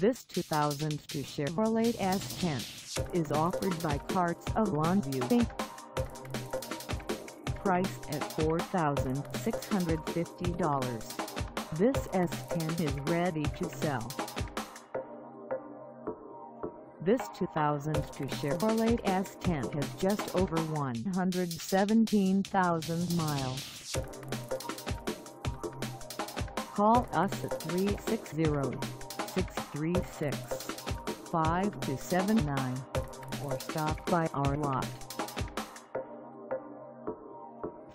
This 2002 Chevrolet S10 is offered by Karz of Longview Inc. Priced at $4,650, this S10 is ready to sell. This 2002 Chevrolet S10 has just over 117,000 miles. Call us at 360-636-5279 or stop by our lot.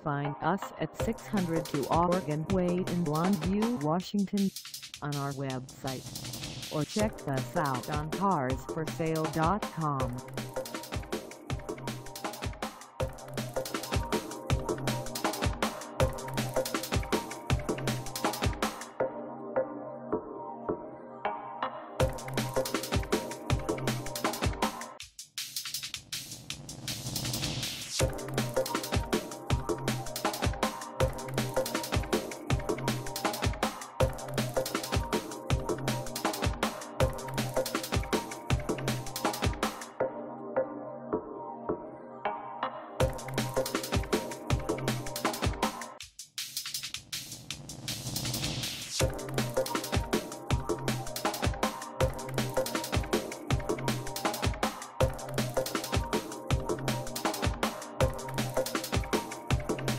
Find us at 602 Oregon Way in Longview, Washington on our website or check us out on carsforsale.com.